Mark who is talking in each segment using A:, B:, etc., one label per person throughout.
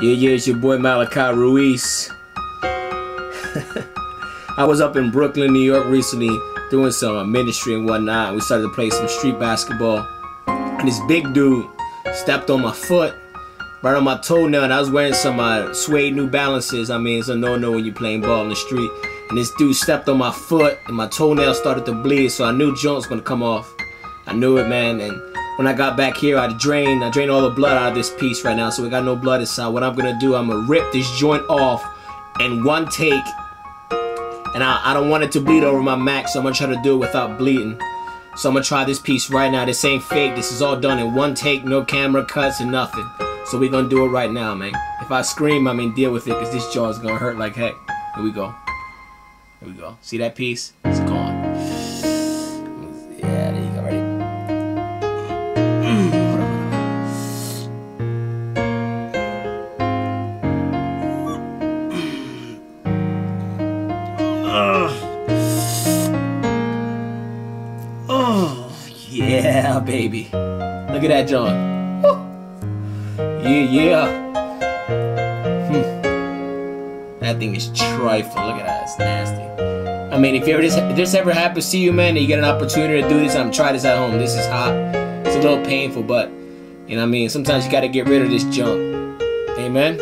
A: Yeah, yeah, it's your boy Malakai Ruiz. I was up in Brooklyn, New York recently doing some ministry and whatnot. We started to play some street basketball. And this big dude stepped on my foot, right on my toenail, and I was wearing some uh, suede New Balances. I mean, it's a no-no when you're playing ball in the street. And this dude stepped on my foot, and my toenail started to bleed, so I knew joint was gonna come off. I knew it, man, and when I got back here, I drained, I drained all the blood out of this piece right now, so we got no blood inside. What I'm gonna do, I'm gonna rip this joint off in one take, and I, I don't want it to bleed over my max, so I'm gonna try to do it without bleeding. So I'm gonna try this piece right now. This ain't fake. This is all done in one take, no camera cuts and nothing. So we're gonna do it right now, man. If I scream, I mean deal with it, cause this jaw is gonna hurt like heck. Here we go. Here we go. See that piece? Oh, yeah, baby. Look at that, John. Yeah, yeah. Hmm. That thing is trifling. Look at that. It's nasty. I mean, if, this, if this ever happens to you, man, and you get an opportunity to do this, I'm try this at home. This is hot. It's a little painful, but you know what I mean. Sometimes you got to get rid of this junk. Amen.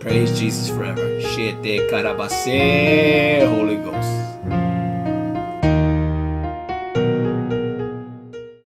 A: Praise Jesus forever. Shit, de carabase, Holy Ghost.